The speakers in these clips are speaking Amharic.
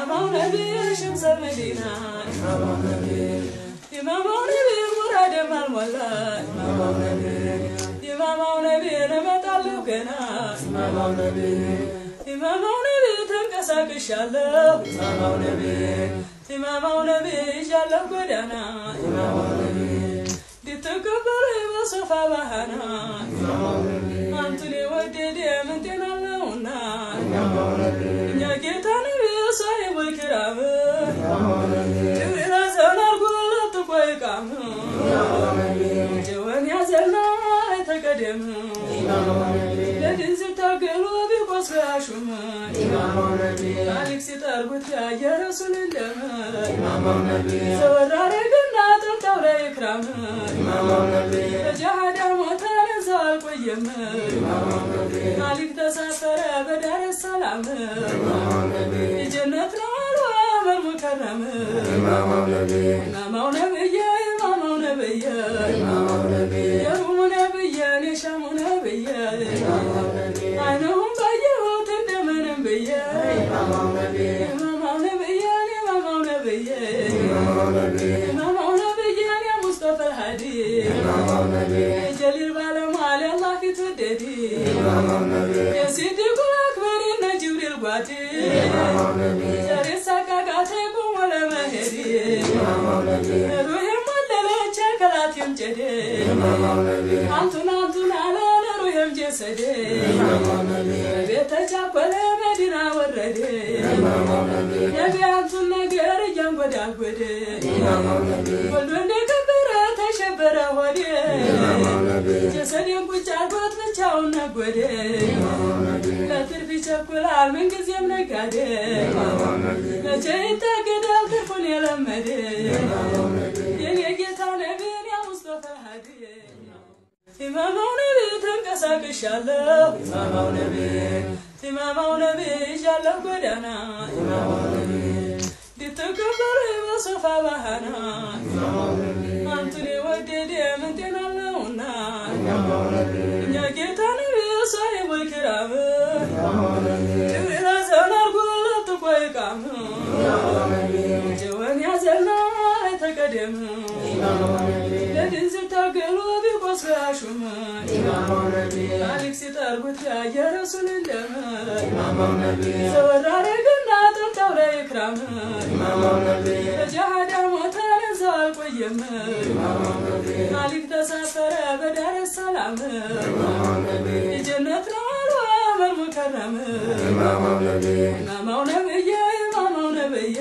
ኢማማው ነቢይ ሸምሰ መዲና ኢማማው ነቢይ ኢማማው ነቢይ ሙራደ ማልሞላ ኢማማው ነቢይ ኢማማው ነቢይ እመጣለሁ ገና ኢማማው ነቢይ ኢማማው ነቢይ ተንቀሳቅሻለሁ ኢማማው ነቢይ ኢማማው ነቢይ ይዣለሁ ጎዳና ኢማማው ነቢይ እንድትከበሩ በሶፋ ባህና አንቱን ተቀደም ለድን ሲታገሉ ቢቆስሉ ያሹም ታሪክ ሲጠርጉት ያየ አረገና ጠጣው ላይ ክራም በጃሃዳ ሞተ ነዛ አልቆየም ታሪክ ተሳፈረ በዳረ ሰላም የጀነት ነው አሉ አመር ሙከረም ኢማማው ነብየ ኢማማው ነብየ የሩሙ ኢማማው ሙስጠፋ ለመሄድ ሩሄም ወለለች ከላቴም ጨደ አንቱን አንቱን አለ ለሩሄም ጀሰደ ቤተ ቻኮለ ወረደ ነገር እያንጎዳጎደ ወልዶ እንደከበረ ተሸበረ ብቻውን ነጎደ ለትርፍ ይቸኩላል ነጋዴ መቼ ይታገዳል ትርፉን ኢማማው ነቢይ ተንቀሳቅሻለሁ ኢማማው ነቢይ ኢማማው ነቢይ ይዣለሁ ጎዳና ኢማማው ነቢይ እንድትከበሩ በሶፋ ባህና አንቱን የወደደ ምን ጤና አለውና እኛ ጌታ ነቢይ ሳሂቡል ኪራም ሐሰን አርጎ ለጥቆ ይቃም ጀወን ያዘና ተቀደም ለድን ታሪክ ሲጠርጉት ያየ ረሱልን ደም ዘወር አረገና ጠጣው ላይ ክራም። በጃሃዳ ሞተ ነዛ አልቆየም ታሪክ ተሳፈረ በዳረ ሰላም። የጀነት ነው አሉ አመር ሙከረም ኢማማው ነብየ ኢማማው ነብየ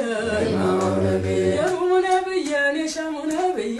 የሩሙ ነብየ የሻሙ ነብየ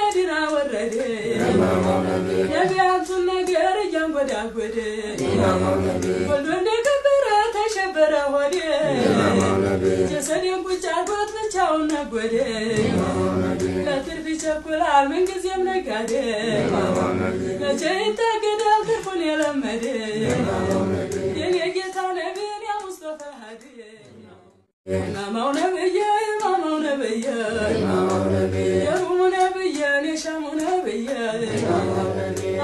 ወረደ ነቢያቱን ነገር እያንጎዳጎደ ወልዶ እንደከበረ ተሸበረ ሆዴ ጀሰዴን ቁጭ አርጎት ብቻውን ነጎደ ለትርፍ ይቸኩላል ምንጊዜም ነጋዴ መቼ ይታገዳል ትርፉን የለመደ የኔ ጌታ ነቢን ያ ሙስጠፋ ሀዲ ኢማማው ነብየ ኢማማው ነብየ የሩሙ ነብየ የሻሙ ነብየ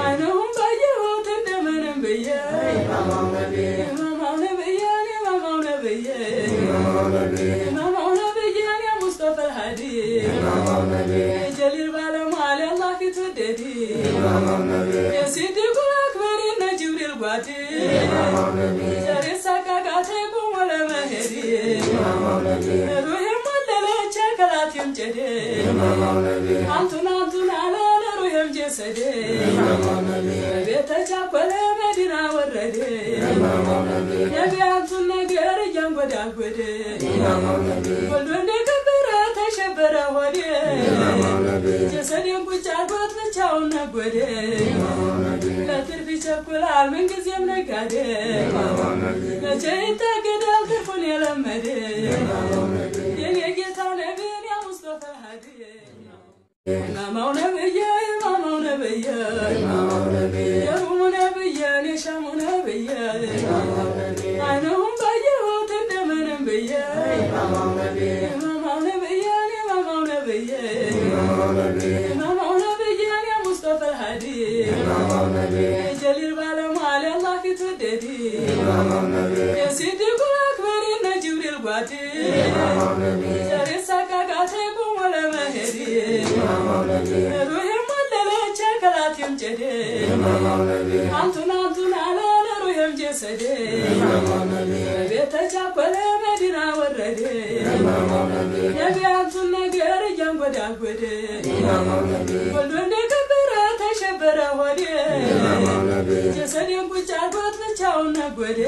አይነሁም ባየሁት እንደምንም ብዬ ኢማማው ነብየ ኢማማው ነብየ ኢማማው ነብየ ሙስጠፋ ሀዲ የጀሊል ባለሟል የአላህ ፊት ወደዲ የሲዲቁ አክበር የነ ጅብሪል ጓዲ ዛሬ ሳቃቃተ ቆሞ ለመሄድ ሩሄም ወለለች ከላቴም ጨደ አንቱን አንቱን አለ ወሰደ ቤተ ቻኮለ መዲና ወረደ። ነቢያቱን ነገር እያንጎዳጎደ ሁሉን የከበረ ተሸበረ ሆደ ጀሰኔን ቁጭ አርጎት ብቻውን ነጎደ። ለትርፍ ይቸኩላል ምንጊዜም ነጋደ። መቼ ይታገዳል ትርፉን የለመደ። የኔ ጌታ ነቢን ያ ሙስጠፋ ሀዲ I'm ወሰደ ቤተ ቻኮለ መዲና ወረደ ነቢያቱን ነገር እያንጎዳጎደ ወልዶ እንደከበረ ተሸበረ ሆደ ጀሰዴን ቁጭ አድርጎት ብቻውን ነጎደ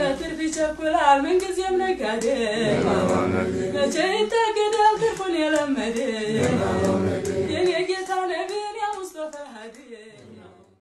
ለትርፍ ይቸኩላል ምንጊዜም ነጋደ መቼ ይታገዳል ትርፉን የለመደ የኔ